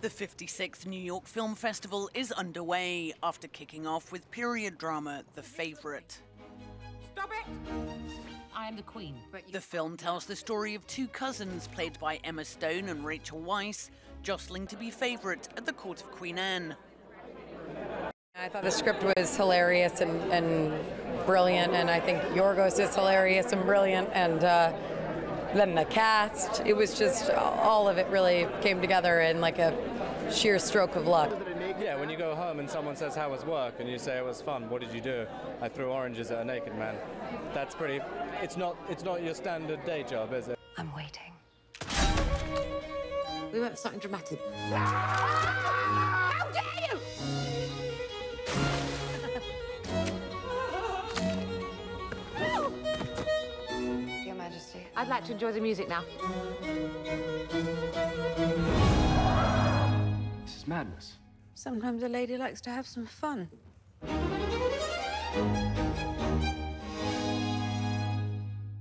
The 56th New York Film Festival is underway after kicking off with period drama The Favourite. Stop it! I am the queen. The film tells the story of two cousins played by Emma Stone and Rachel Weisz jostling to be favourite at the court of Queen Anne. I thought the script was hilarious and, and brilliant, and I think Yorgos is hilarious and brilliant, and uh, then the cast. It was just all of it really came together in like a sheer stroke of luck. Yeah, when you go home and someone says how was work and you say it was fun, what did you do? I threw oranges at a naked man. That's pretty. It's not. It's not your standard day job, is it? I'm waiting. We went for something dramatic. Your Majesty. I'd like to enjoy the music now. This is madness. Sometimes a lady likes to have some fun.